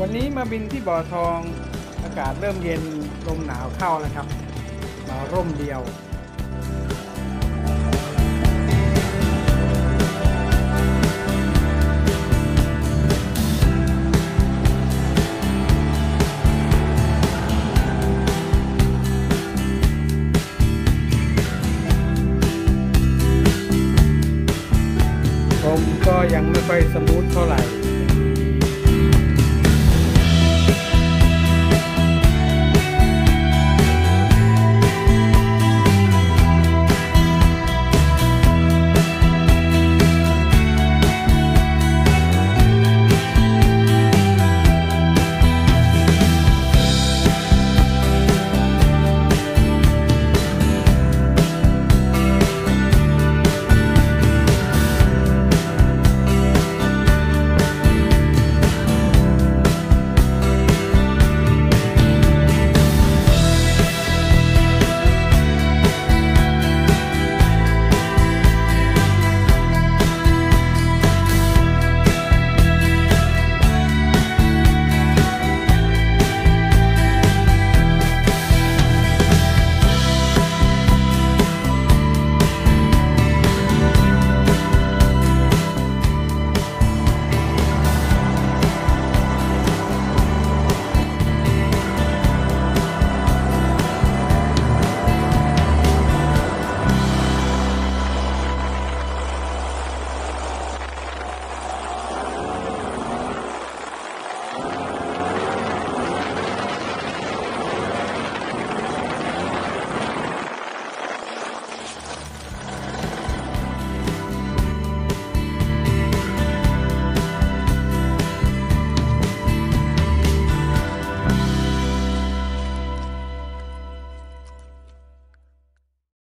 วันนี้มาบินที่บ่อทองอากาศเริ่มเย็นลมหนาวเข้านะครับ มาร่มเดียวผมก็ยังไม่ค่อยสมูทเท่าไหร่